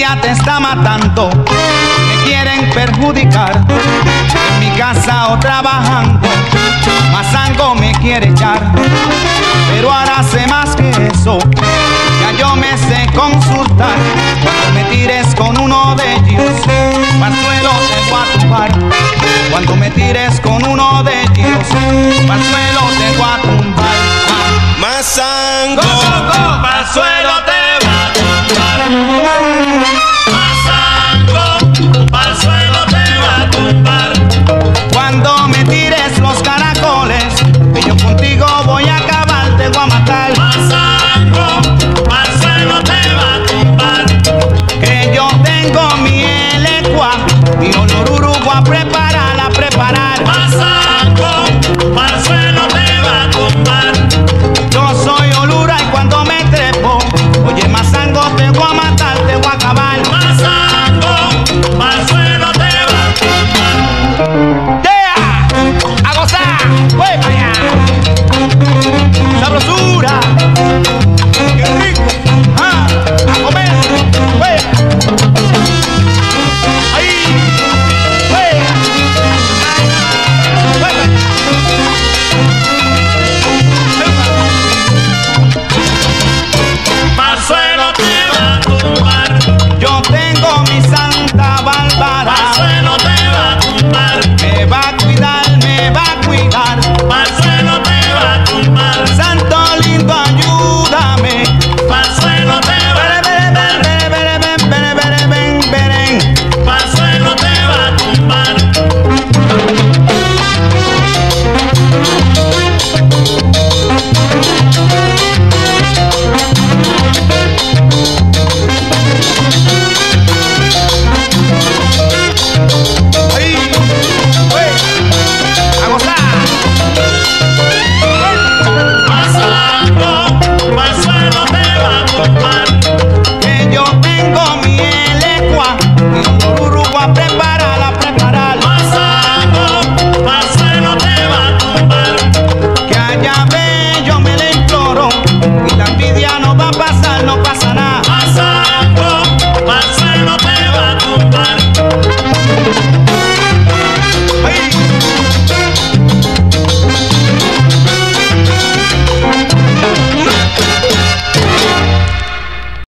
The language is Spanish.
envidia te está matando, me quieren perjudicar. En mi casa o trabajando, Mazango me quiere echar. Pero ahora sé más que eso, ya yo me sé consultar. Cuando me tires con uno de ellos, al suelo te voy a tumbar. Cuando me tires con uno de ellos, al suelo te voy a tumbar. Más Mazango. agua preparada.